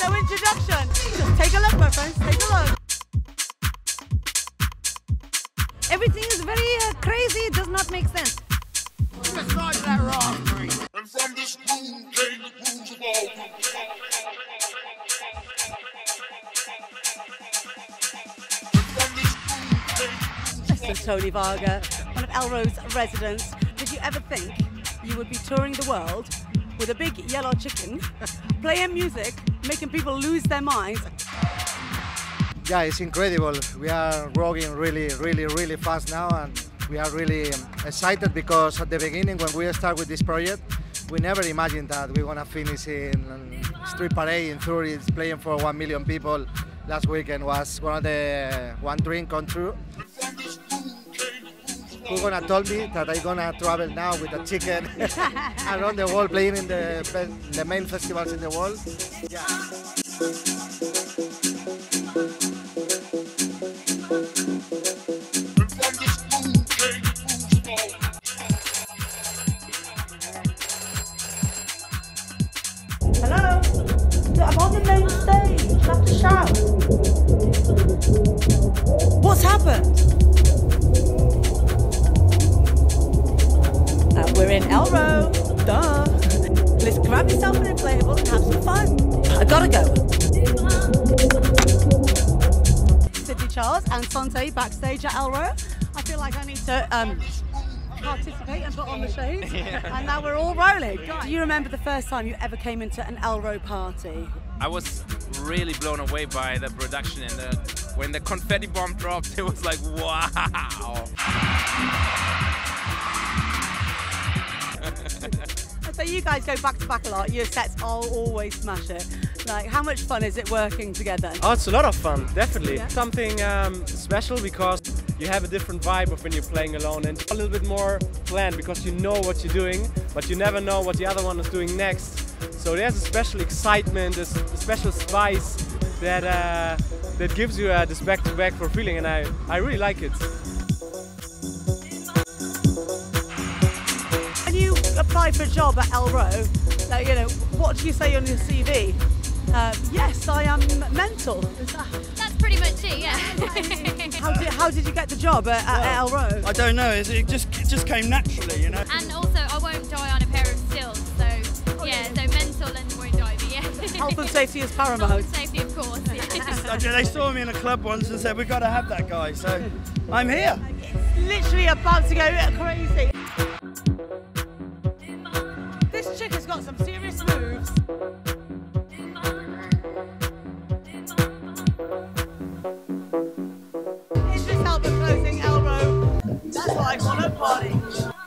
No introduction. Just take a look, my friends. Take a look. Everything is very uh, crazy. It does not make sense. Besides that raspberry. And from this groove came the grooves of all Mr. Toni Varga, one of Elrow's residents. Did you ever think you would be touring the world with a big yellow chicken, playing music, making people lose their minds? Yeah, it's incredible. We are rocking really, really, really fast now, and we are really excited because at the beginning, when we start with this project, we never imagined that we're gonna finish in Street Parade in Zurich, playing for one million people. Last weekend was one of the one dream come true. Who gonna told me that I'm gonna travel now with a chicken around the world, playing in the the main festivals in the world? Yeah. We're in Elrow. Duh. Let's grab yourself an inflatable and have some fun. I gotta go. Sidney Charles and Sante backstage at Elrow. I feel like I need to um, participate and put on the shades. And now we're all rolling. Do you remember the first time you ever came into an Elrow party? I was really blown away by the production and the when the confetti bomb dropped, it was like wow. You guys go back to back a lot. Your sets all always smash it. Like, how much fun is it working together? Oh, it's a lot of fun, definitely. Yeah. Something um, special because you have a different vibe of when you're playing alone and a little bit more planned because you know what you're doing, but you never know what the other one is doing next. So there's a special excitement, a special spice that uh, that gives you uh, this back-to-back for feeling, and I, I really like it. Apply for a job at Elrow, like, you know, what do you say on your CV? Uh, yes, I am mental. Is that- That's pretty much it, yeah. How did, how did you get the job at, at Elrow? I don't know. It just it just came naturally, you know. and also, I won't die on a pair of stills, so yeah, so mental and won't die, but yeah. Health and safety is Health paramount. and safety, of course. Yeah. They saw me in a club once and said we've got to have that guy, so I'm here. Literally about to go crazy. I call a party.